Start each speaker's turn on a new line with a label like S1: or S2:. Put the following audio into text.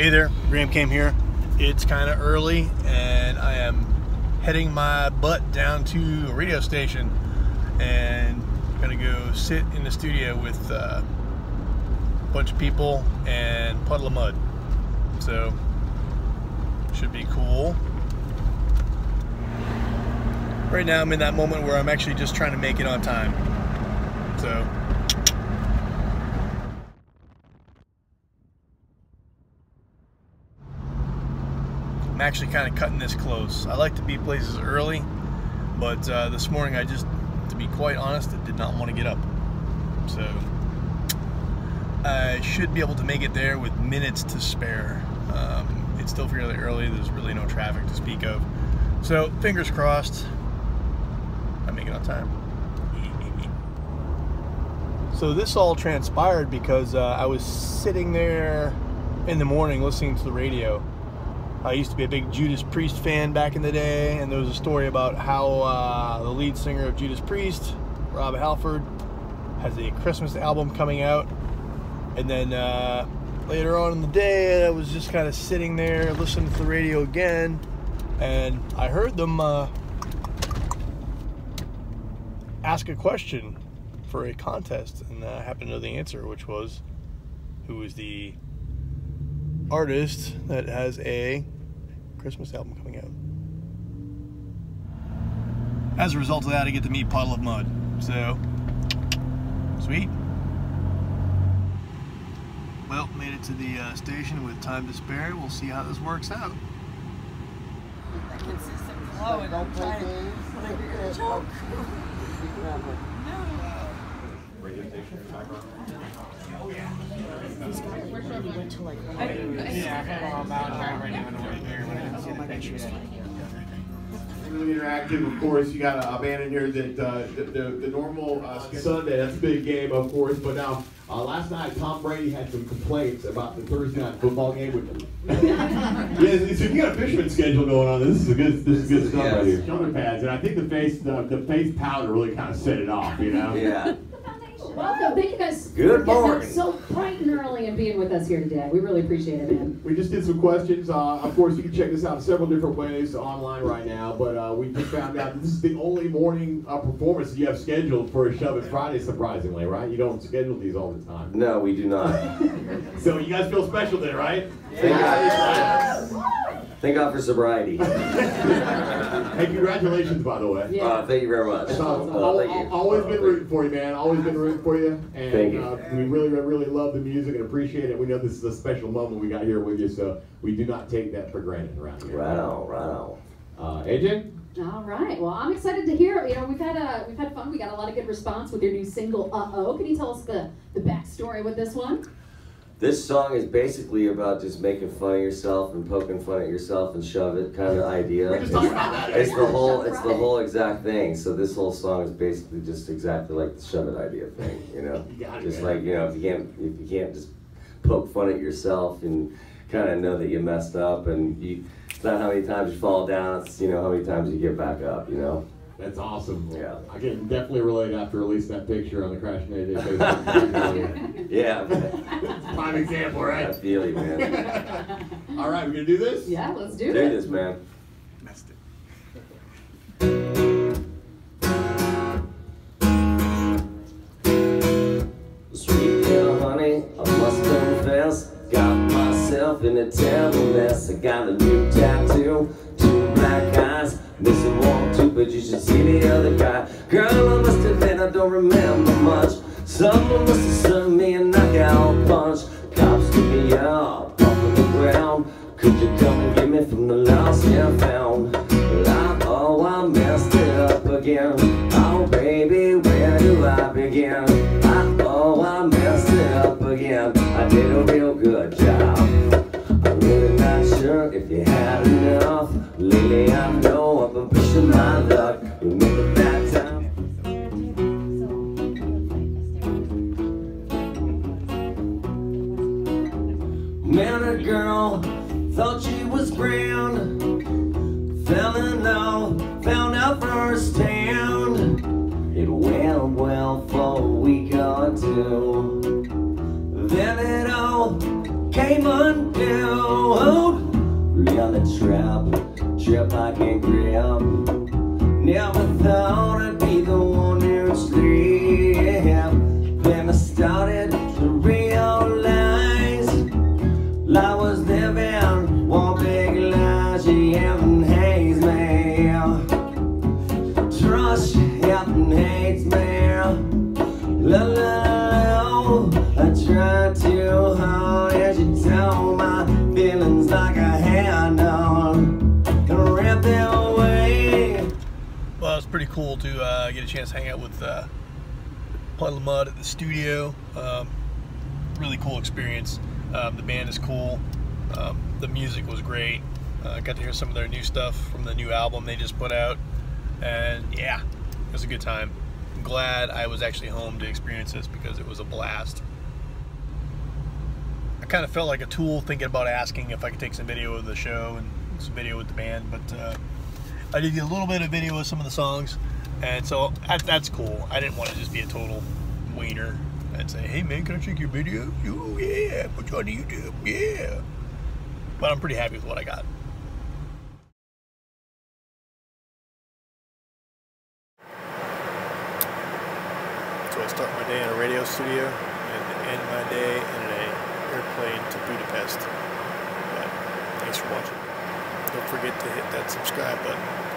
S1: Hey there, Graham Cam here. It's kind of early and I am heading my butt down to a radio station and gonna go sit in the studio with uh, a bunch of people and Puddle of Mudd. So, should be cool. Right now I'm in that moment where I'm actually just trying to make it on time. So, I'm actually kind of cutting this close. I like to be places early, but uh, this morning I just, to be quite honest, did not want to get up. So I should be able to make it there with minutes to spare. Um, it's still fairly early. There's really no traffic to speak of. So fingers crossed, I make it on time. So this all transpired because uh, I was sitting there in the morning listening to the radio I used to be a big Judas Priest fan back in the day, and there was a story about how uh, the lead singer of Judas Priest, Rob Halford, has a Christmas album coming out. And then uh, later on in the day, I was just kind of sitting there listening to the radio again, and I heard them uh, ask a question for a contest, and I happened to know the answer, which was who is the artist that has a Christmas album coming out. As a result of that, I get to meet Puddle of Mudd. So, sweet. Well, made it to the uh, station with time to spare. We'll see how this works out.
S2: Consistent flow and I'm trying to joke.
S3: radio station in the background.
S4: Really interactive, of course. You got a, a band in here that uh, the, the, the normal uh, Sunday. That's a big game, of course. But now, uh, last night, Tom Brady had some complaints about the Thursday night football game. With yeah, so if you got a fisherman schedule going on. This is a good, this is good stuff right here. Shoulder pads, and I think the face, the, the face powder really kind of set it off. You know.
S5: Yeah.
S6: Welcome. Thank you guys
S5: Good
S6: for
S5: morning.
S6: so bright and early and being with us here today. We really appreciate it, man.
S4: We just did some questions. Uh, of course, you can check this out several different ways online right now. But uh, we just found out this is the only morning uh, performance you have scheduled for a Shove It Friday. Surprisingly, right? You don't schedule these all the time.
S5: No, we do not.
S4: So you guys feel special then, right?
S5: Thank God. Thank God for sobriety.
S4: Hey, congratulations, by the way.
S6: Yeah.
S5: Uh, thank you very much.
S4: So,
S5: Uh, thank you.
S4: always been rooting for you, man. Always been rooting for you, and
S5: Thank you.
S4: Uh, we really, really love the music and appreciate it. We know this is a special moment we got here with you, so we do not take that for granted around here.
S5: Right on, right on.
S4: Uh, AJ.
S6: All right. Well, I'm excited to hear. You know, we've had a we've had fun. We got a lot of good response with your new single "Uh Oh." Can you tell us the the backstory with this one?
S5: This song is basically about just making fun of yourself and poking fun at yourself and shove it kind of idea.
S4: We just
S5: It's,
S4: about that.
S5: it's the whole, it's the whole exact thing. So this whole song is basically just exactly like the shove it idea thing. You know,
S4: You got it,
S5: just like you know, if you can't, if you can't just poke fun at yourself and kind of know that you messed up and you, it's not how many times you fall down. It's you know how many times you get back up. You know.
S4: That's awesome.
S5: Yeah.
S4: I can definitely relate after releasing that picture on the Crash Nation Facebook.
S5: Yeah.
S4: Prime example, right?
S5: I
S4: right?
S5: feel you, man.
S4: All right, we're gonna do this.
S6: Yeah, let's do
S5: Do
S6: it.
S5: this, man.
S1: Messed it.
S5: Sweet little honey, I must confess, got myself in a terrible mess. I got a new tattoo, two black eyes, missing one, two, but you should see the other guy. Girl, I must admit I don't remember much. Someone must have served me a knockout punch. Cops took me up off of the ground. Could you come and get me from the lost and found? I, oh, I messed it up again. Oh, baby, where do I begin? I, oh, I messed it up again. I did a real good job. Trap, trip I can
S1: cool to uh, get a chance to hang out with uh, Puddle Mudd at the studio. Um, really cool experience. Um, the band is cool. Um, the music was great. Uh, got to hear some of their new stuff from the new album they just put out. And yeah, it was a good time. I'm glad I was actually home to experience this because it was a blast. I kind of felt like a tool thinking about asking if I could take some video of the show and some video with the band, but uh, I did a little bit of video of some of the songs, and so that, that's cool. I didn't want to just be a total wiener and say, "Hey man, can I check your video?" Oh yeah, put you on YouTube, yeah. But I'm pretty happy with what I got. So I start my day in a radio studio and end my day in an airplane to Budapest. But thanks for watching. Don't forget to hit that subscribe button.